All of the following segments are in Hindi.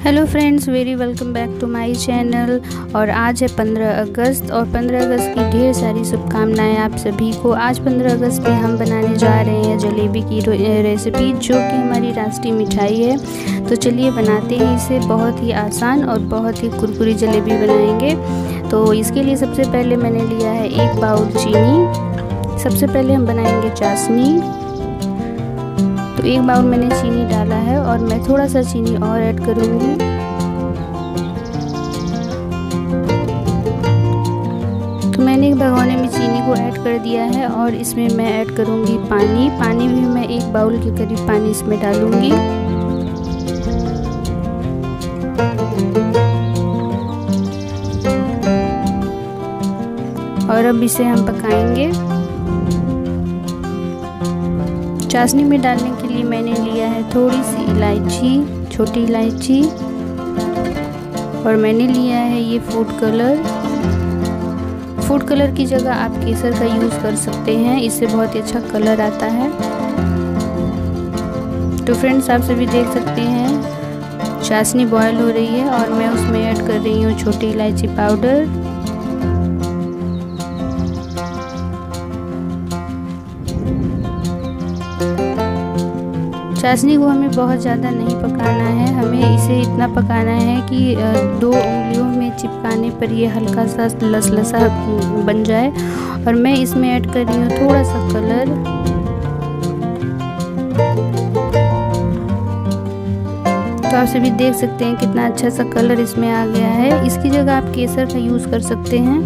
Hello friends very welcome back to my channel और आज है 15 अगस्त और 15 अगस्त की ढेर सारी शुभकामनाएँ आप सभी को। आज 15 अगस्त पे हम बनाने जा रहे हैं जलेबी की रेसिपी जो कि हमारी राष्ट्रीय मिठाई है। तो चलिए बनाते हैं इसे, बहुत ही आसान और बहुत ही कुरकुरी जलेबी बनाएँगे। तो इसके लिए सबसे पहले मैंने लिया है एक बाउल चीनी। सबसे पहले हम बनाएँगे चाशनी। तो एक बाउल मैंने चीनी डाला है। थोड़ा सा चीनी और ऐड करूँगी। तो मैंने एक भगोने में चीनी को ऐड कर दिया है और इसमें मैं ऐड करूँगी पानी। पानी भी मैं एक बाउल के करीब पानी इसमें डालूँगी। और अब इसे हम पकाएँगे। चाशनी में डालने के लिए मैंने लिया है थोड़ी सी इलायची, छोटी इलायची। और मैंने लिया है ये फ़ूड कलर फ़ूड कलर की जगह आप केसर का यूज़ कर सकते हैं, इससे बहुत ही अच्छा कलर आता है। तो फ्रेंड्स आप सभी देख सकते हैं, चाशनी बॉयल हो रही है और मैं उसमें ऐड कर रही हूँ छोटी इलायची पाउडर चाशनी को हमें बहुत ज़्यादा नहीं पकाना है। हमें इसे इतना पकाना है कि दो उंगलियों में चिपकाने पर ये हल्का सा लसलसा बन जाए। और मैं इसमें ऐड कर रही हूँ थोड़ा सा कलर। तो आप सभी देख सकते हैं कितना अच्छा सा कलर इसमें आ गया है। इसकी जगह आप केसर का यूज़ कर सकते हैं।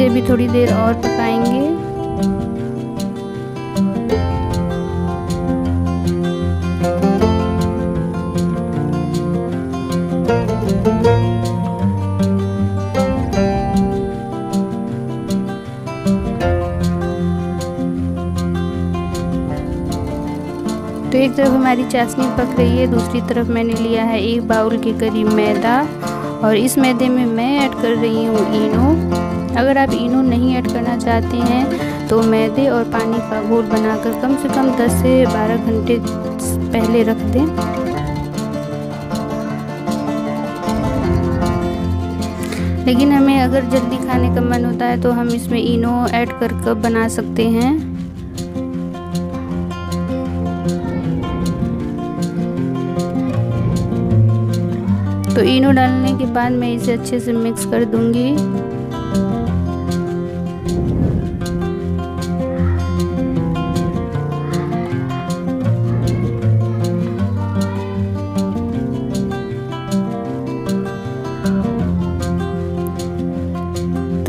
इसे भी थोड़ी देर और पकाएँगे तो एक तरफ़ हमारी चाशनी पक रही है, दूसरी तरफ़ मैंने लिया है एक बाउल के करीब मैदा। और इस मैदे में मैं ऐड कर रही हूँ इनो। अगर आप इनो नहीं ऐड करना चाहते हैं तो मैदे और पानी का घोल बनाकर कम से कम 10 से 12 घंटे पहले रख दें। लेकिन हमें अगर जल्दी खाने का मन होता है तो हम इसमें इनो ऐड कर कर बना सकते हैं। तो इनो डालने के बाद मैं इसे अच्छे से मिक्स कर दूँगी।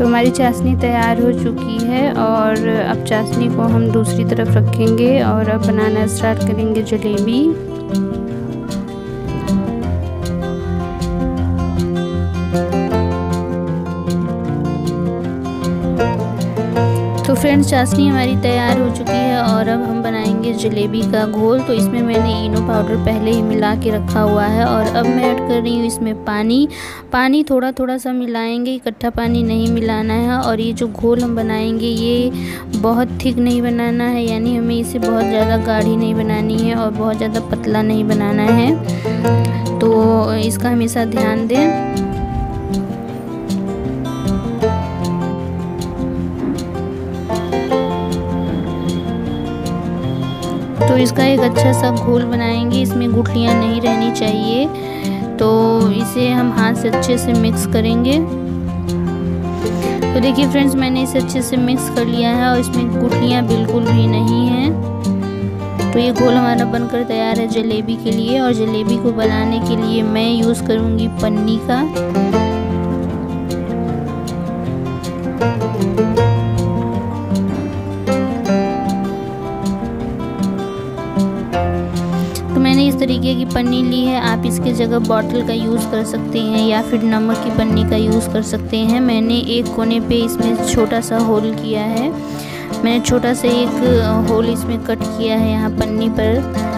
तो हमारी चाशनी तैयार हो चुकी है और अब चाशनी को हम दूसरी तरफ़ रखेंगे और अब बनाना स्टार्ट करेंगे जलेबी। फ्रेंड्स, चाशनी हमारी तैयार हो चुकी है और अब हम बनाएँगे जलेबी का घोल। तो इसमें मैंने इनो पाउडर पहले ही मिला के रखा हुआ है और अब मैं ऐड कर रही हूँ इसमें पानी। पानी थोड़ा थोड़ा सा मिलाएँगे, इकट्ठा पानी नहीं मिलाना है और ये जो घोल हम बनाएँगे, ये बहुत थिक नहीं बनाना है, यानी हमें इसे बहुत ज़्यादा गाढ़ी नहीं बनानी है और बहुत ज़्यादा पतला नहीं बनाना है। तो इसका हमेशा ध्यान दें। तो इसका एक अच्छा सा घोल बनाएँगे। इसमें गुठलियाँ नहीं रहनी चाहिए। तो इसे हम हाथ से अच्छे से मिक्स करेंगे। तो देखिए फ्रेंड्स मैंने इसे अच्छे से मिक्स कर लिया है और इसमें गुठलियाँ बिल्कुल भी नहीं हैं। तो ये घोल हमारा बनकर तैयार है जलेबी के लिए और जलेबी को बनाने के लिए मैं यूज़ करूँगी पन्नी का। तरीके की पन्नी ली है। आप इसके जगह बॉटल का यूज़ कर सकते हैं या फिर नमक की पन्नी का यूज़ कर सकते हैं। मैंने एक कोने पे इसमें छोटा सा होल किया है। मैंने छोटा सा एक होल इसमें कट किया है यहाँ पन्नी पर।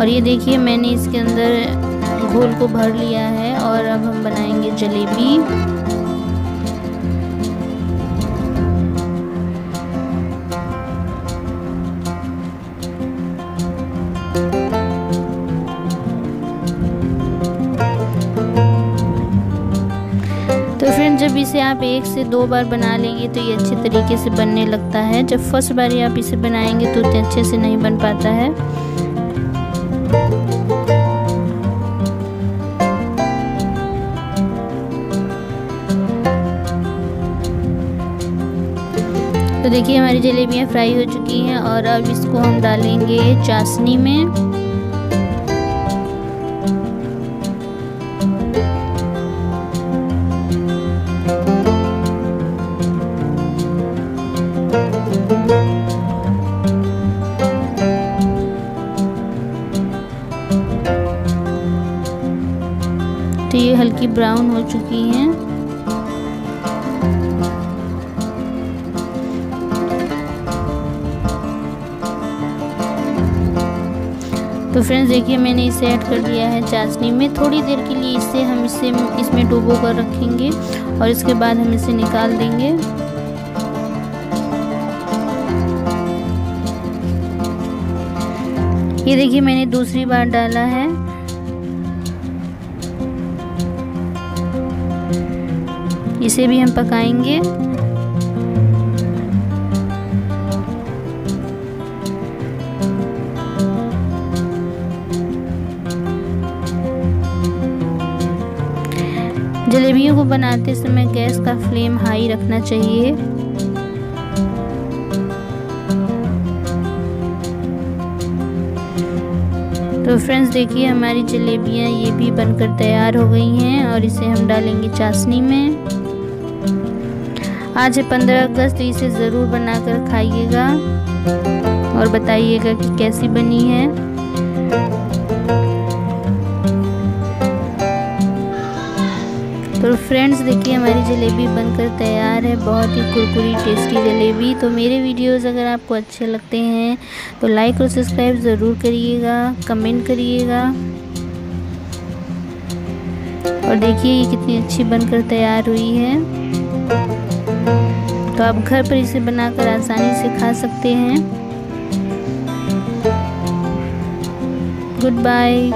और ये देखिए, मैंने इसके अंदर घोल को भर लिया है और अब हम बनाएँगे जलेबी। इसे आप एक से दो बार बना लेंगे तो ये अच्छे तरीके से बनने लगता है। जब फ़र्स्ट बार आप इसे बनाएँगे तो उतने अच्छे से नहीं बन पाता है। तो देखिए हमारी जलेबियाँ फ्राई हो चुकी हैं और अब इसको हम डालेंगे चाशनी में। हल्की ब्राउन हो चुकी हैं। तो फ्रेंड्स देखिए, मैंने इसे ऐड कर दिया है चाशनी में। थोड़ी देर के लिए इसे हम इसे, इसमें डुबो कर रखेंगे और इसके बाद हम इसे निकाल देंगे। ये देखिए, मैंने दूसरी बार डाला है। इसे भी हम पकाएँगे। जलेबियों को बनाते समय गैस का फ्लेम हाई रखना चाहिए। तो फ्रेंड्स, देखिए हमारी जलेबियाँ ये भी बनकर तैयार हो गई हैं और इसे हम डालेंगे चाशनी में। आज है पंद्रह अगस्त तो इसे ज़रूर बनाकर खाइएगा और बताइएगा कि कैसी बनी है। तो फ्रेंड्स देखिए, हमारी जलेबी बनकर तैयार है। बहुत ही कुरकुरी टेस्टी जलेबी। तो मेरे वीडियोस अगर आपको अच्छे लगते हैं तो लाइक और सब्सक्राइब ज़रूर करिएगा कमेंट करिएगा। और देखिए, ये कितनी अच्छी बनकर तैयार हुई है। तो आप घर पर इसे बनाकर आसानी से खा सकते हैं। Good bye